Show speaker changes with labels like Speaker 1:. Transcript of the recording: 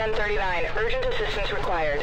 Speaker 1: 1039. Urgent assistance required.